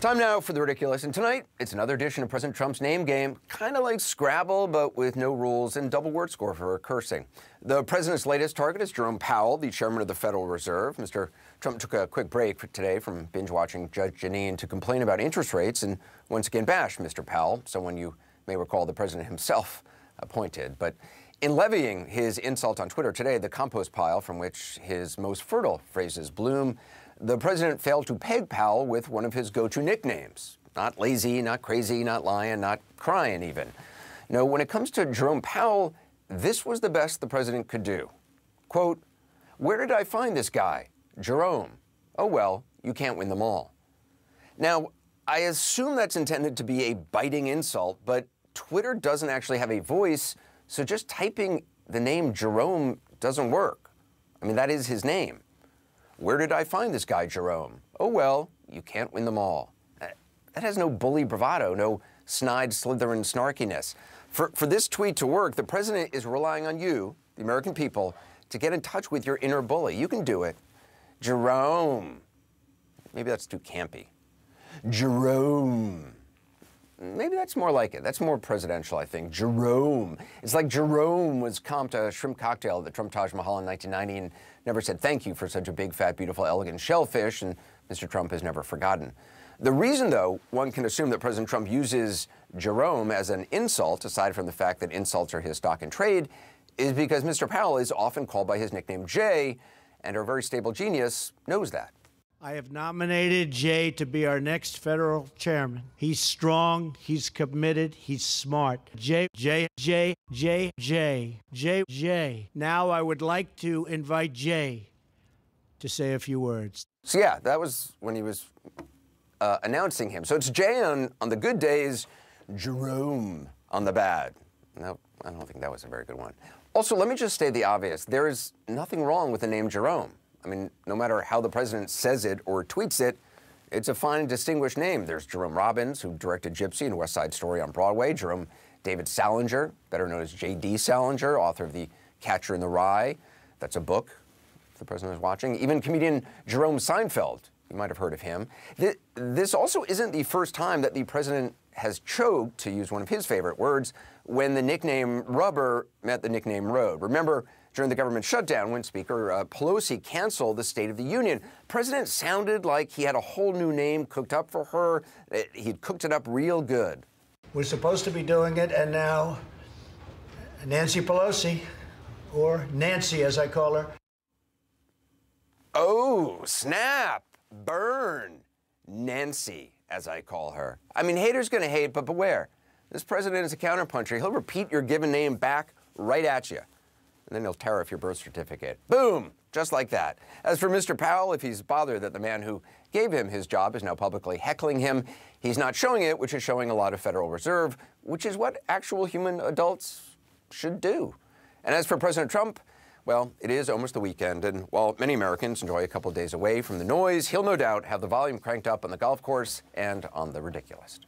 Time now for the ridiculous, and tonight it's another edition of President Trump's name game, kind of like Scrabble, but with no rules and double word score for cursing. The president's latest target is Jerome Powell, the chairman of the Federal Reserve. Mr. Trump took a quick break today from binge watching Judge Jeanine to complain about interest rates and once again bash Mr. Powell, someone you may recall the president himself appointed. But in levying his insult on Twitter today, the compost pile from which his most fertile phrases bloom, the president failed to peg Powell with one of his go to nicknames. Not lazy, not crazy, not lying, not crying, even. No, when it comes to Jerome Powell, this was the best the president could do. Quote, Where did I find this guy? Jerome. Oh, well, you can't win them all. Now, I assume that's intended to be a biting insult, but Twitter doesn't actually have a voice, so just typing the name Jerome doesn't work. I mean, that is his name. Where did I find this guy, Jerome? Oh, well, you can't win them all. Uh, that has no bully bravado, no snide Slytherin snarkiness. For, for this tweet to work, the president is relying on you, the American people, to get in touch with your inner bully. You can do it. Jerome. Maybe that's too campy. Jerome. Maybe that's more like it. That's more presidential, I think. Jerome. It's like Jerome was comped a shrimp cocktail at the Trump Taj Mahal in 1990 and never said thank you for such a big, fat, beautiful, elegant shellfish, and Mr. Trump has never forgotten. The reason, though, one can assume that President Trump uses Jerome as an insult, aside from the fact that insults are his stock in trade, is because Mr. Powell is often called by his nickname Jay, and our very stable genius knows that. I have nominated Jay to be our next federal chairman. He's strong, he's committed, he's smart. Jay, Jay, Jay, Jay, Jay, Jay, Jay. Now I would like to invite Jay to say a few words. So, yeah, that was when he was uh, announcing him. So it's Jay on, on the good days, Jerome on the bad. No, I don't think that was a very good one. Also, let me just state the obvious there is nothing wrong with the name Jerome. I mean, no matter how the president says it or tweets it, it's a fine and distinguished name. There's Jerome Robbins, who directed Gypsy and West Side Story on Broadway. Jerome David Salinger, better known as J.D. Salinger, author of The Catcher in the Rye. That's a book if the president is watching. Even comedian Jerome Seinfeld, you might have heard of him. This also isn't the first time that the president has choked, to use one of his favorite words, when the nickname rubber met the nickname road. Remember, during the government shutdown, when Speaker uh, Pelosi canceled the State of the Union, President sounded like he had a whole new name cooked up for her. He'd cooked it up real good. We're supposed to be doing it, and now Nancy Pelosi, or Nancy as I call her. Oh, snap! Burn! Nancy, as I call her. I mean, haters gonna hate, but beware. This president is a counterpuncher. He'll repeat your given name back right at you and then he'll tear off your birth certificate. Boom! Just like that. As for Mr. Powell, if he's bothered that the man who gave him his job is now publicly heckling him, he's not showing it, which is showing a lot of Federal Reserve, which is what actual human adults should do. And as for President Trump, well, it is almost the weekend, and while many Americans enjoy a couple days away from the noise, he'll no doubt have the volume cranked up on the golf course and on the ridiculous.